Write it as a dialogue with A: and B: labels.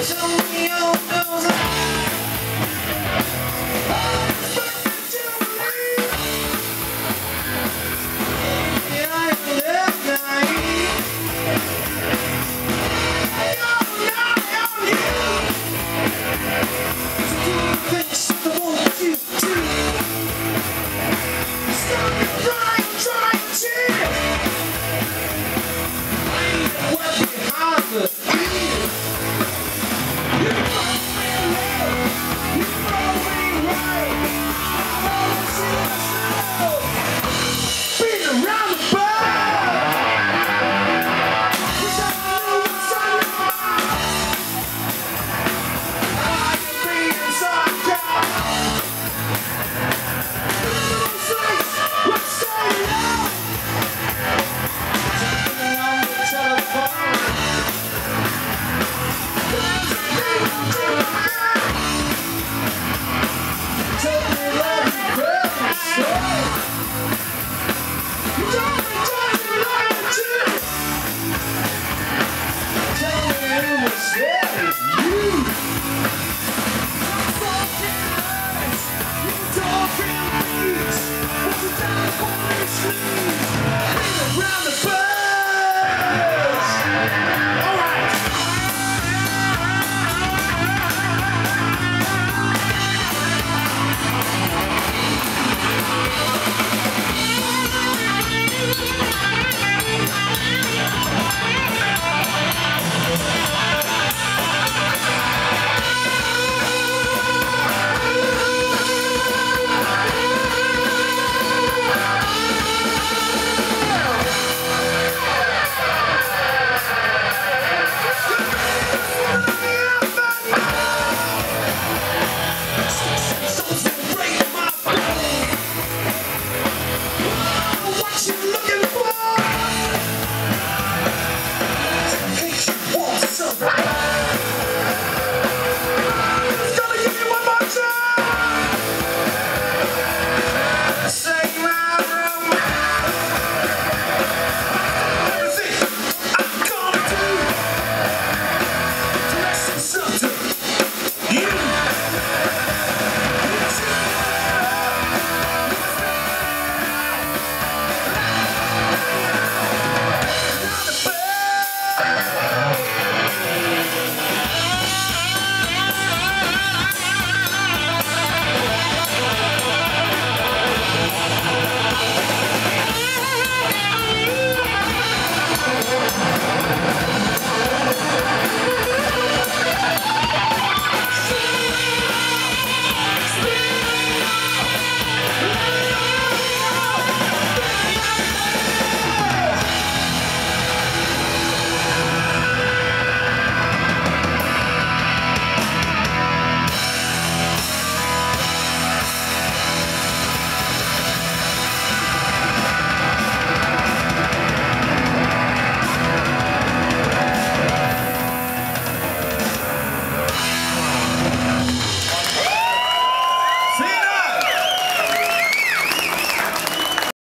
A: Tell me your those